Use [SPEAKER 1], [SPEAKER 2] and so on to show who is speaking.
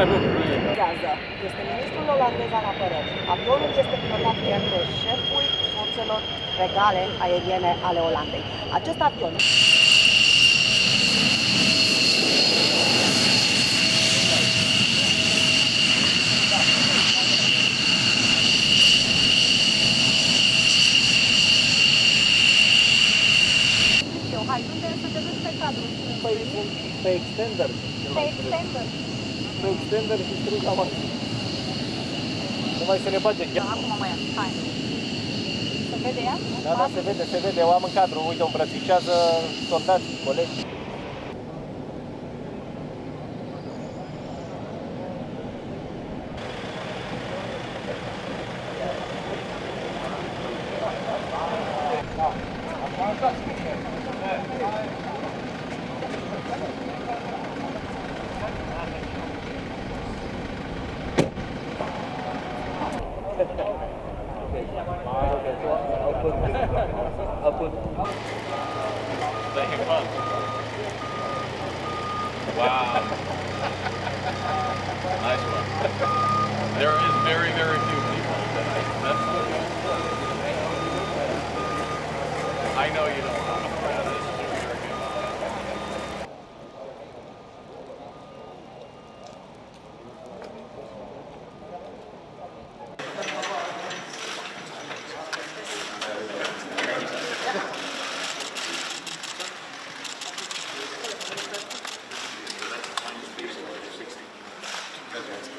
[SPEAKER 1] olandeză. Este ministrul olandez al apărării. Avionul este pilotat chiar de șeful forțelor regale aeriene ale Olandei. Acest avion Eu, hai, unde să te duci pe cadru?
[SPEAKER 2] Păi, pe extender.
[SPEAKER 1] Pe extender.
[SPEAKER 2] Pe extender și strict la maxim. Numai să ne bage
[SPEAKER 1] Da, acum mai am. Hai. Se vede ea?
[SPEAKER 2] Da, da, se vede, se vede. O am în cadru. Uite, o îmbrățișează soldați, colegi.
[SPEAKER 3] Wow. nice one. There is very, very few people that I, I know you don't.